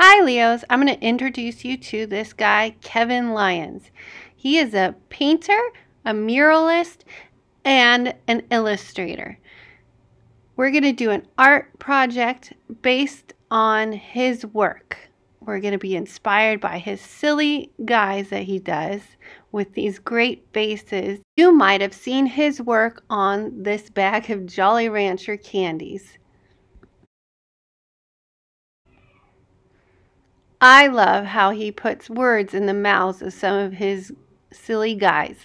Hi Leos, I'm going to introduce you to this guy, Kevin Lyons. He is a painter, a muralist, and an illustrator. We're going to do an art project based on his work. We're going to be inspired by his silly guys that he does with these great faces. You might have seen his work on this bag of Jolly Rancher candies. I love how he puts words in the mouths of some of his silly guys.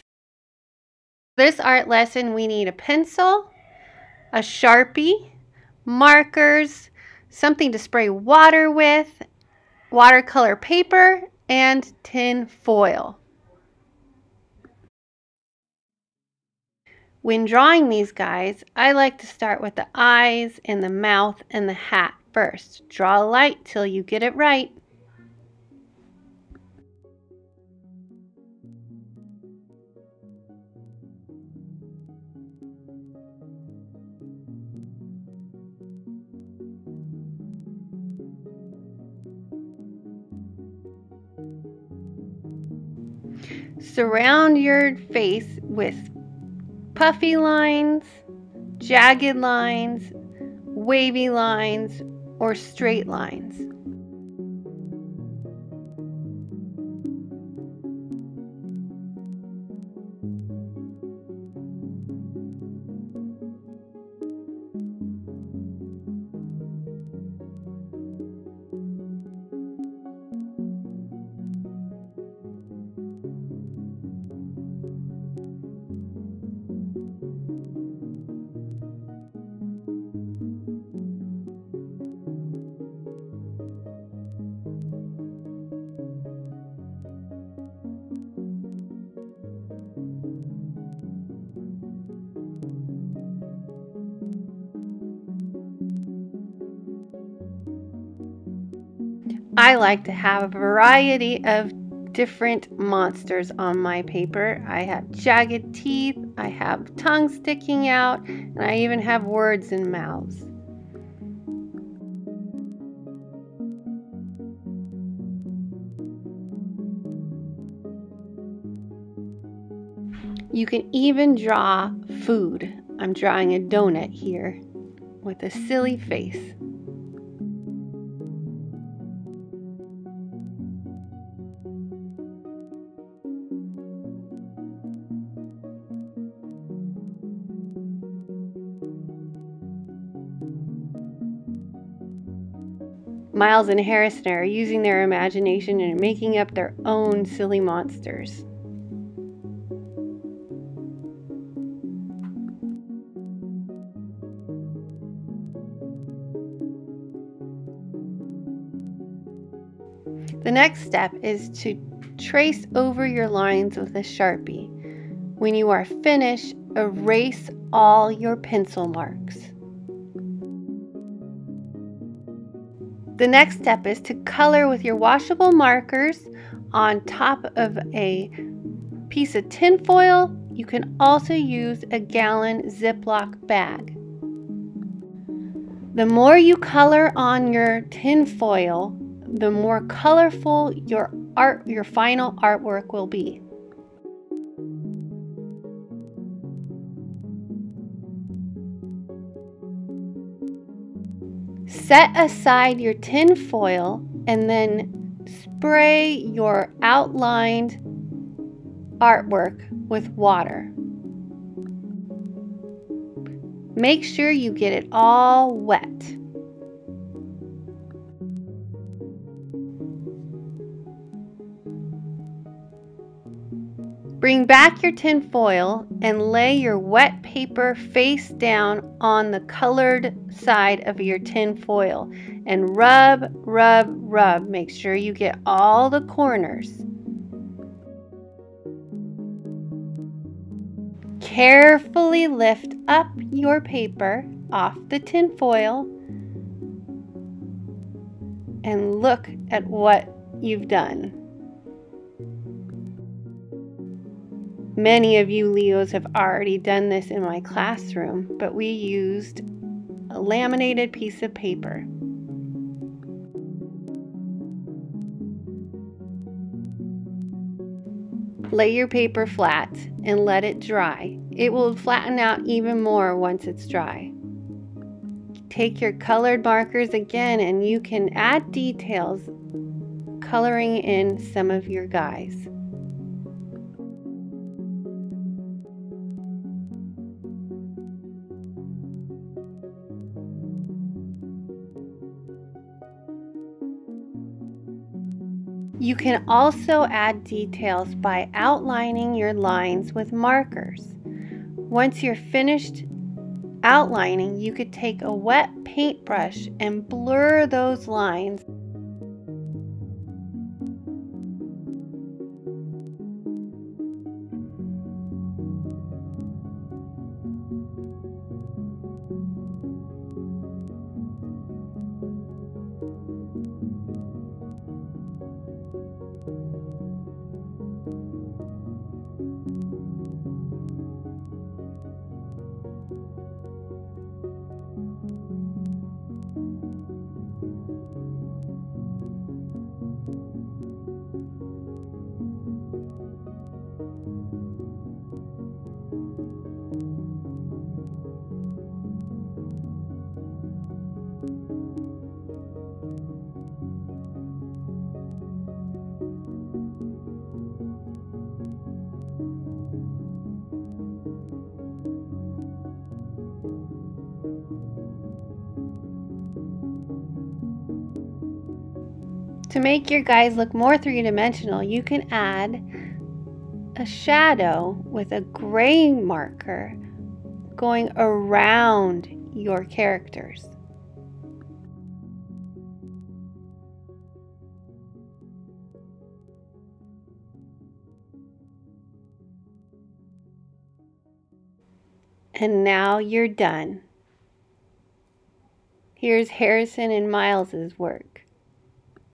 This art lesson, we need a pencil, a Sharpie, markers, something to spray water with, watercolor paper, and tin foil. When drawing these guys, I like to start with the eyes and the mouth and the hat first. Draw a light till you get it right. Surround your face with puffy lines, jagged lines, wavy lines, or straight lines. I like to have a variety of different monsters on my paper. I have jagged teeth, I have tongues sticking out, and I even have words in mouths. You can even draw food. I'm drawing a donut here with a silly face. Miles and Harrison are using their imagination and making up their own silly monsters. The next step is to trace over your lines with a Sharpie. When you are finished, erase all your pencil marks. The next step is to color with your washable markers on top of a piece of tin foil. You can also use a gallon Ziploc bag. The more you color on your tin foil, the more colorful your art your final artwork will be. Set aside your tin foil and then spray your outlined artwork with water. Make sure you get it all wet. Bring back your tin foil and lay your wet paper face down on the colored side of your tin foil and rub, rub, rub. Make sure you get all the corners. Carefully lift up your paper off the tin foil and look at what you've done. Many of you Leos have already done this in my classroom, but we used a laminated piece of paper. Lay your paper flat and let it dry. It will flatten out even more once it's dry. Take your colored markers again and you can add details, coloring in some of your guys. You can also add details by outlining your lines with markers. Once you're finished outlining, you could take a wet paintbrush and blur those lines To make your guys look more three-dimensional, you can add a shadow with a gray marker going around your characters. And now you're done. Here's Harrison and Miles's work.